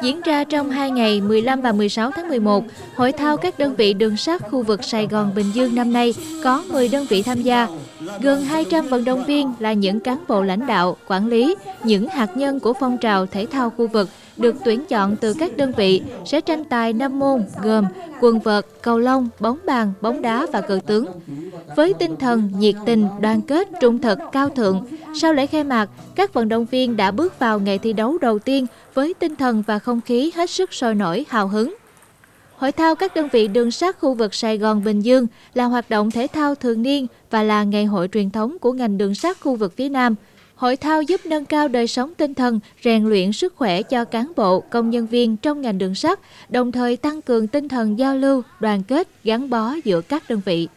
Diễn ra trong 2 ngày 15 và 16 tháng 11, hội thao các đơn vị đường sắt khu vực Sài Gòn Bình Dương năm nay có 10 đơn vị tham gia. Gần 200 vận động viên là những cán bộ lãnh đạo, quản lý, những hạt nhân của phong trào thể thao khu vực được tuyển chọn từ các đơn vị sẽ tranh tài 5 môn gồm quần vợt, cầu lông, bóng bàn, bóng đá và cờ tướng. Với tinh thần nhiệt tình, đoàn kết, trung thực, cao thượng, sau lễ khai mạc, các vận động viên đã bước vào ngày thi đấu đầu tiên với tinh thần và không khí hết sức sôi nổi, hào hứng. Hội thao các đơn vị đường sắt khu vực Sài Gòn Bình Dương là hoạt động thể thao thường niên và là ngày hội truyền thống của ngành đường sắt khu vực phía Nam. Hội thao giúp nâng cao đời sống tinh thần, rèn luyện sức khỏe cho cán bộ, công nhân viên trong ngành đường sắt, đồng thời tăng cường tinh thần giao lưu, đoàn kết, gắn bó giữa các đơn vị.